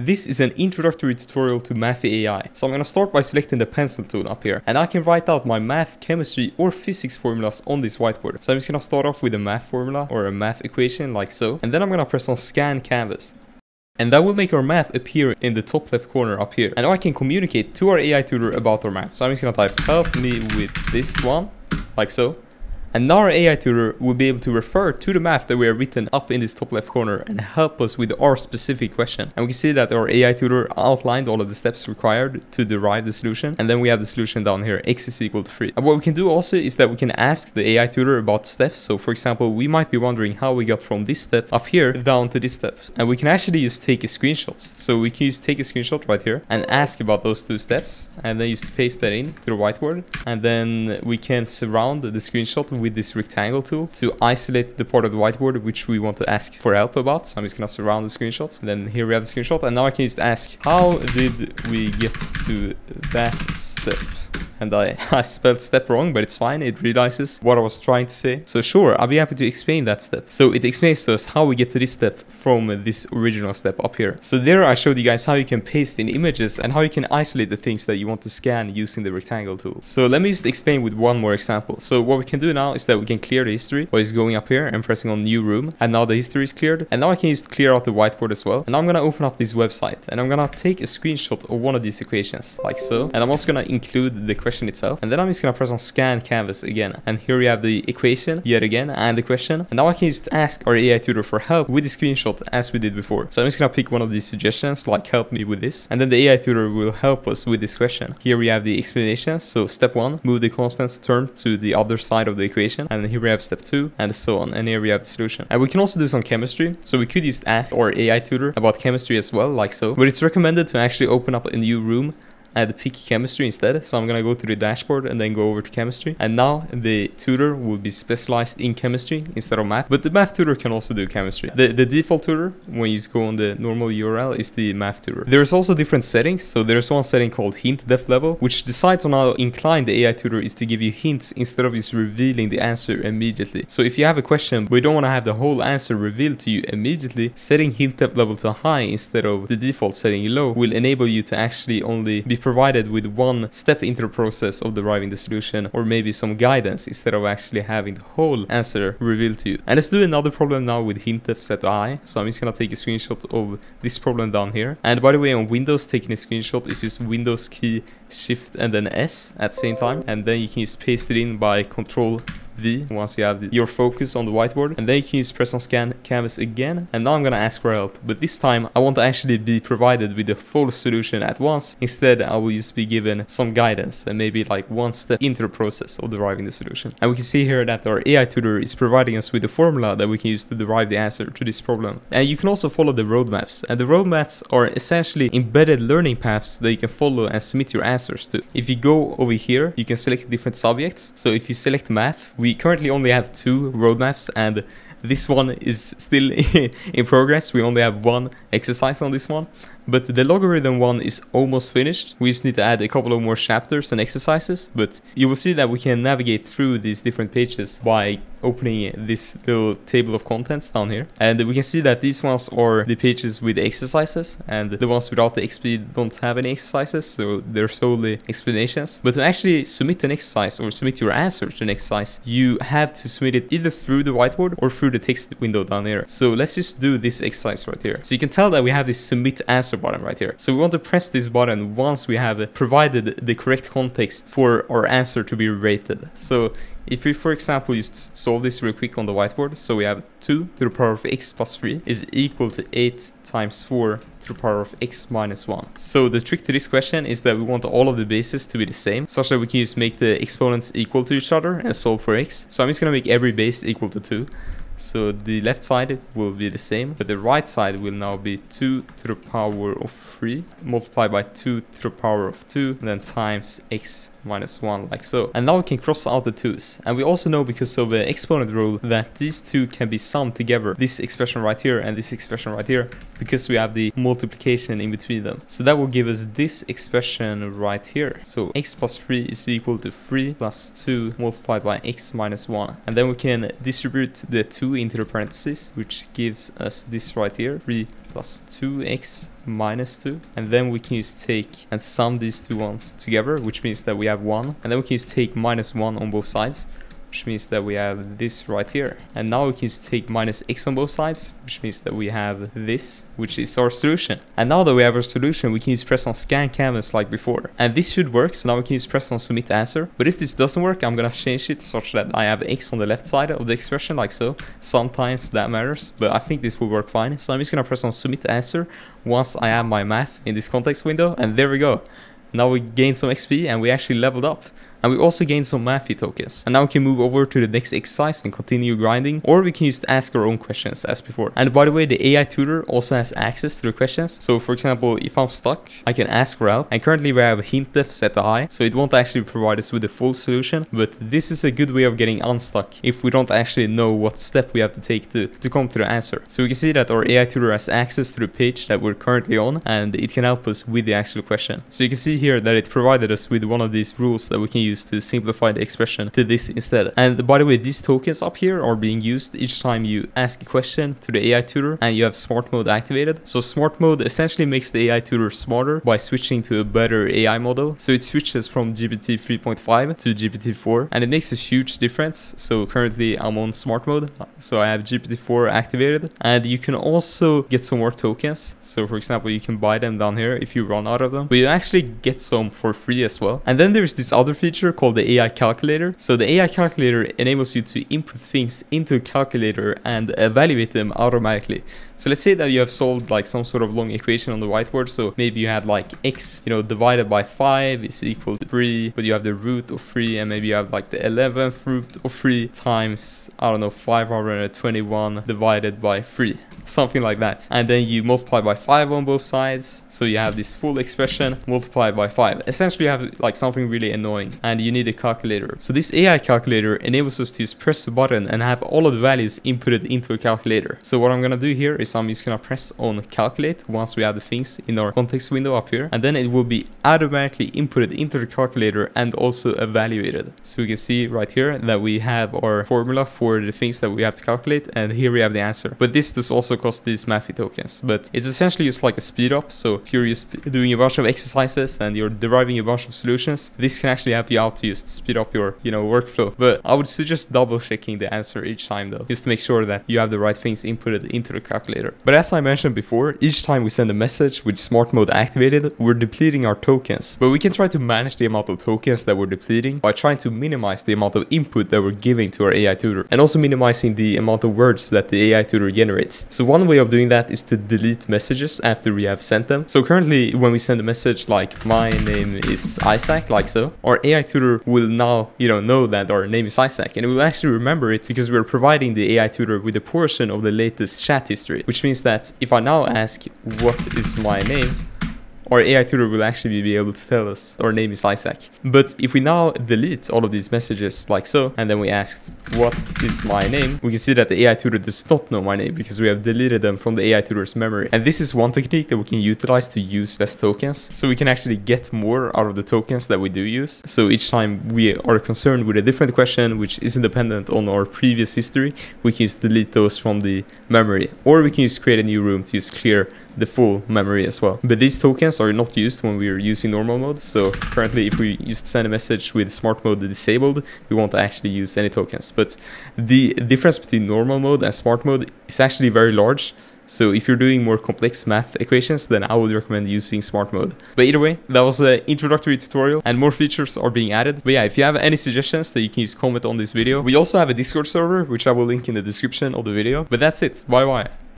This is an introductory tutorial to Mathi-AI. So I'm gonna start by selecting the pencil tool up here. And I can write out my math, chemistry or physics formulas on this whiteboard. So I'm just gonna start off with a math formula or a math equation like so. And then I'm gonna press on scan canvas. And that will make our math appear in the top left corner up here. And now I can communicate to our AI tutor about our math. So I'm just gonna type help me with this one, like so. And our AI tutor will be able to refer to the map that we have written up in this top left corner and help us with our specific question. And we can see that our AI tutor outlined all of the steps required to derive the solution. And then we have the solution down here, x is equal to 3. And what we can do also is that we can ask the AI tutor about steps. So for example, we might be wondering how we got from this step up here down to this step. And we can actually just take a screenshot. So we can just take a screenshot right here and ask about those two steps. And then just paste that in to the whiteboard. And then we can surround the screenshot with this rectangle tool to isolate the part of the whiteboard which we want to ask for help about. So I'm just gonna surround the screenshot. And then here we have the screenshot. And now I can just ask, how did we get to that step? And I, I spelled step wrong, but it's fine. It realizes what I was trying to say. So sure, I'll be happy to explain that step. So it explains to us how we get to this step from this original step up here. So there I showed you guys how you can paste in images and how you can isolate the things that you want to scan using the rectangle tool. So let me just explain with one more example. So what we can do now is that we can clear the history by just going up here and pressing on new room. And now the history is cleared. And now I can just clear out the whiteboard as well. And I'm going to open up this website and I'm going to take a screenshot of one of these equations like so. And I'm also going to include the question itself. And then I'm just going to press on scan canvas again. And here we have the equation yet again and the question. And now I can just ask our AI tutor for help with the screenshot as we did before. So I'm just going to pick one of these suggestions like help me with this. And then the AI tutor will help us with this question. Here we have the explanation. So step one, move the constants term to the other side of the equation. And here we have step two and so on. And here we have the solution. And we can also do some chemistry. So we could just ask our AI tutor about chemistry as well, like so. But it's recommended to actually open up a new room and pick chemistry instead. So I'm gonna go to the dashboard and then go over to chemistry. And now the tutor will be specialized in chemistry instead of math. But the math tutor can also do chemistry. The, the default tutor, when you go on the normal URL, is the math tutor. There's also different settings. So there's one setting called hint depth level, which decides on how inclined the AI tutor is to give you hints instead of just revealing the answer immediately. So if you have a question, but you don't want to have the whole answer revealed to you immediately, setting hint depth level to high instead of the default setting low will enable you to actually only be provided with one step into the process of deriving the solution or maybe some guidance instead of actually having the whole answer revealed to you. And let's do another problem now with hint depth set high. So I'm just gonna take a screenshot of this problem down here. And by the way, on Windows, taking a screenshot is just Windows key shift and then S at the same time. And then you can just paste it in by control V once you have the, your focus on the whiteboard? And then you can use press on scan canvas again and now I'm gonna ask for help. But this time I want to actually be provided with the full solution at once. Instead I will just be given some guidance and maybe like one step into the process of deriving the solution. And we can see here that our AI tutor is providing us with the formula that we can use to derive the answer to this problem. And you can also follow the roadmaps. And the roadmaps are essentially embedded learning paths that you can follow and submit your answers to. If you go over here you can select different subjects. So if you select math we currently only have two roadmaps and this one is still in progress. We only have one exercise on this one. But the logarithm one is almost finished. We just need to add a couple of more chapters and exercises. But you will see that we can navigate through these different pages by opening this little table of contents down here. And we can see that these ones are the pages with exercises. And the ones without the XP don't have any exercises. So they're solely explanations. But to actually submit an exercise or submit your answer to an exercise, you have to submit it either through the whiteboard or through the text window down here. So let's just do this exercise right here. So you can tell that we have this submit answer button right here. So we want to press this button once we have provided the correct context for our answer to be rated. So if we, for example, just solve this real quick on the whiteboard, so we have 2 to the power of x plus 3 is equal to 8 times 4 to the power of x minus 1. So the trick to this question is that we want all of the bases to be the same, such that we can just make the exponents equal to each other and solve for x. So I'm just going to make every base equal to 2. So the left side will be the same, but the right side will now be 2 to the power of 3 multiplied by 2 to the power of 2 and then times x minus 1 like so. And now we can cross out the 2's. And we also know because of the exponent rule that these two can be summed together. This expression right here and this expression right here because we have the multiplication in between them. So that will give us this expression right here. So x plus 3 is equal to 3 plus 2 multiplied by x minus 1. And then we can distribute the 2 2 into the parentheses, which gives us this right here, 3 plus 2x minus 2 and then we can use take and sum these two ones together which means that we have 1 and then we can use take minus 1 on both sides which means that we have this right here. And now we can take minus x on both sides, which means that we have this, which is our solution. And now that we have our solution, we can use press on scan canvas like before. And this should work, so now we can use press on submit answer. But if this doesn't work, I'm gonna change it such that I have x on the left side of the expression, like so. Sometimes that matters, but I think this will work fine. So I'm just gonna press on submit answer once I have my math in this context window, and there we go. Now we gain some XP and we actually leveled up. And we also gained some Mathie tokens. And now we can move over to the next exercise and continue grinding. Or we can just ask our own questions as before. And by the way, the AI tutor also has access to the questions. So for example, if I'm stuck, I can ask help. And currently we have a hint depth set to high. So it won't actually provide us with the full solution. But this is a good way of getting unstuck if we don't actually know what step we have to take to, to come to the answer. So we can see that our AI tutor has access to the page that we're currently on. And it can help us with the actual question. So you can see here that it provided us with one of these rules that we can use to simplify the expression to this instead. And by the way, these tokens up here are being used each time you ask a question to the AI tutor and you have smart mode activated. So smart mode essentially makes the AI tutor smarter by switching to a better AI model. So it switches from GPT 3.5 to GPT 4 and it makes a huge difference. So currently I'm on smart mode. So I have GPT 4 activated and you can also get some more tokens. So for example, you can buy them down here if you run out of them, but you actually get some for free as well. And then there's this other feature feature called the AI calculator. So the AI calculator enables you to input things into a calculator and evaluate them automatically. So let's say that you have solved like some sort of long equation on the whiteboard. So maybe you had like x, you know, divided by 5 is equal to 3, but you have the root of 3 and maybe you have like the 11th root of 3 times, I don't know, 521 divided by 3, something like that. And then you multiply by 5 on both sides. So you have this full expression multiplied by 5. Essentially you have like something really annoying and you need a calculator. So this AI calculator enables us to just press the button and have all of the values inputted into a calculator. So what I'm gonna do here is I'm just gonna press on calculate once we have the things in our context window up here and then it will be automatically inputted into the calculator and also evaluated. So we can see right here that we have our formula for the things that we have to calculate and here we have the answer. But this does also cost these Mathie tokens but it's essentially just like a speed up so if you're just doing a bunch of exercises and you're deriving a bunch of solutions this can actually help you out to just speed up your you know workflow but I would suggest double checking the answer each time though just to make sure that you have the right things inputted into the calculator. But as I mentioned before each time we send a message with smart mode activated we're depleting our tokens but we can try to manage the amount of tokens that we're depleting by trying to minimize the amount of input that we're giving to our AI tutor and also minimizing the amount of words that the AI tutor generates. So one way of doing that is to delete messages after we have sent them. So currently when we send a message like my name is Isaac like so our AI tutor will now, you know, know that our name is Isaac and it will actually remember it because we're providing the AI tutor with a portion of the latest chat history, which means that if I now ask what is my name, our AI tutor will actually be able to tell us our name is Isaac. But if we now delete all of these messages like so, and then we asked what is my name, we can see that the AI tutor does not know my name because we have deleted them from the AI tutor's memory. And this is one technique that we can utilize to use less tokens. So we can actually get more out of the tokens that we do use. So each time we are concerned with a different question, which is independent on our previous history, we can just delete those from the memory. Or we can just create a new room to just clear the full memory as well. But these tokens are not used when we're using normal mode. So currently if we just send a message with smart mode disabled, we won't actually use any tokens. But the difference between normal mode and smart mode is actually very large. So if you're doing more complex math equations, then I would recommend using smart mode. But either way, that was an introductory tutorial and more features are being added. But yeah, if you have any suggestions that you can just comment on this video. We also have a Discord server, which I will link in the description of the video. But that's it. Bye bye.